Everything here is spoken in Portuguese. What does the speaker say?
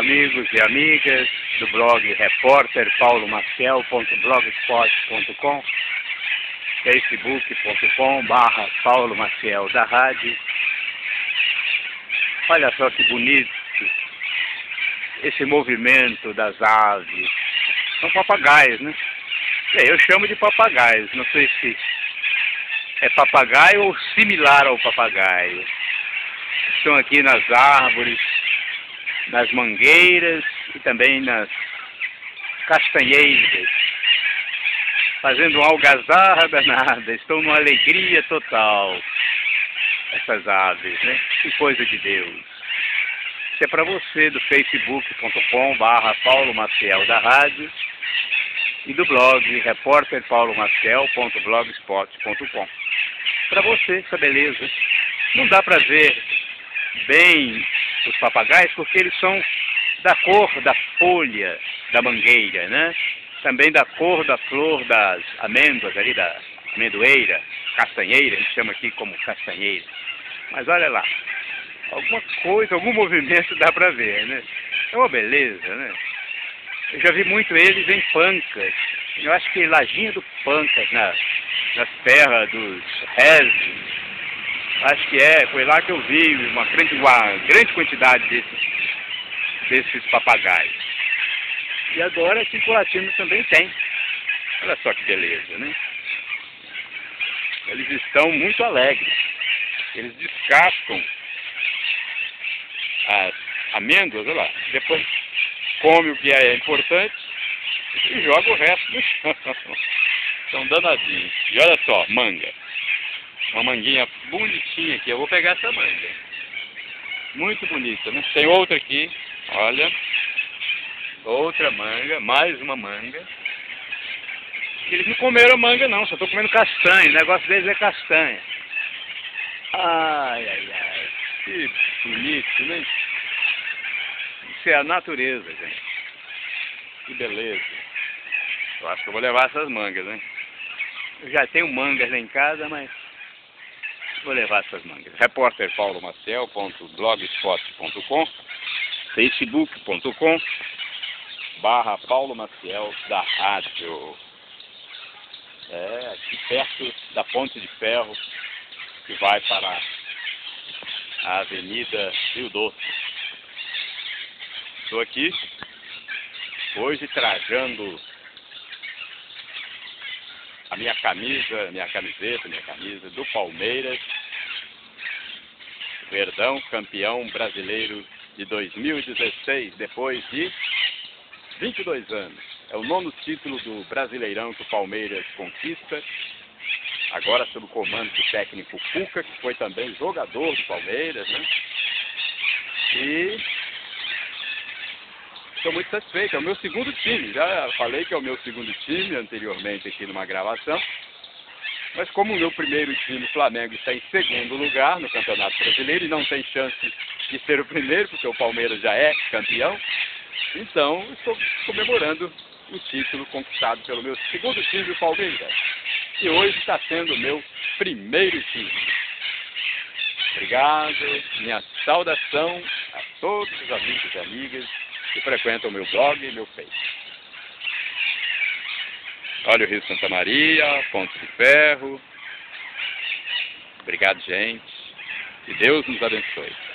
amigos e amigas do blog repórterpaulomaciel.blogspot.com facebook.com barra Paulo Maciel da Rádio Olha só que bonito esse movimento das aves. São papagaios, né? É, eu chamo de papagaios, não sei se é papagaio ou similar ao papagaio. Estão aqui nas árvores, nas mangueiras e também nas castanheiras, fazendo algazarra danada, estão numa alegria total, essas aves, né? Que coisa de Deus. Isso é para você do facebook.com barra Paulo Maciel da Rádio e do blog repórterpaulomaciel.blogspot.com Para você, essa beleza. Não dá para ver bem os papagaios porque eles são da cor da folha da mangueira, né? Também da cor da flor das amêndoas ali, da amendoeira, castanheira, a gente chama aqui como castanheira. Mas olha lá, alguma coisa, algum movimento dá para ver, né? É uma beleza, né? Eu já vi muito eles em pancas. Eu acho que Lajinha do Pancas, na, nas terras dos Rezes. Acho que é, foi lá que eu vi uma grande, uma grande quantidade desses, desses papagaios. E agora aqui em Colatino também tem. Olha só que beleza, né? Eles estão muito alegres. Eles descascam as amêndoas, olha lá. Depois come o que é importante e joga o resto no chão. São danadinhos. E olha só, manga. Uma manguinha bonitinha aqui. Eu vou pegar essa manga. Muito bonita, né? Tem outra aqui. Olha. Outra manga. Mais uma manga. Eles não comeram manga não, só estou comendo castanha. O negócio deles é castanha. Ai, ai, ai. Que bonito, né? Isso é a natureza, gente. Que beleza. Eu acho que eu vou levar essas mangas, né? Eu já tenho mangas lá em casa, mas vou levar essas mangas. Repórter Paulo Maciel.blogspot.com facebook.com barra Paulo Maciel da rádio. É, aqui perto da ponte de ferro que vai para a Avenida Rio Doce. Estou aqui hoje trajando a minha camisa, minha camiseta, minha camisa do Palmeiras, Verdão, campeão brasileiro de 2016, depois de 22 anos. É o nono título do Brasileirão que o Palmeiras conquista agora sob o comando do técnico Cuca, que foi também jogador do Palmeiras, né? E estou muito satisfeito, é o meu segundo time, já falei que é o meu segundo time anteriormente aqui numa gravação, mas como o meu primeiro time, Flamengo, está em segundo lugar no Campeonato Brasileiro e não tem chance de ser o primeiro, porque o Palmeiras já é campeão, então estou comemorando o título conquistado pelo meu segundo time, o Palmeiras. E hoje está sendo o meu primeiro time. Obrigado, minha saudação a todos os amigos e amigas que frequentam o meu blog e meu Face. Olha o Rio Santa Maria, Ponte de Ferro. Obrigado, gente. Que Deus nos abençoe.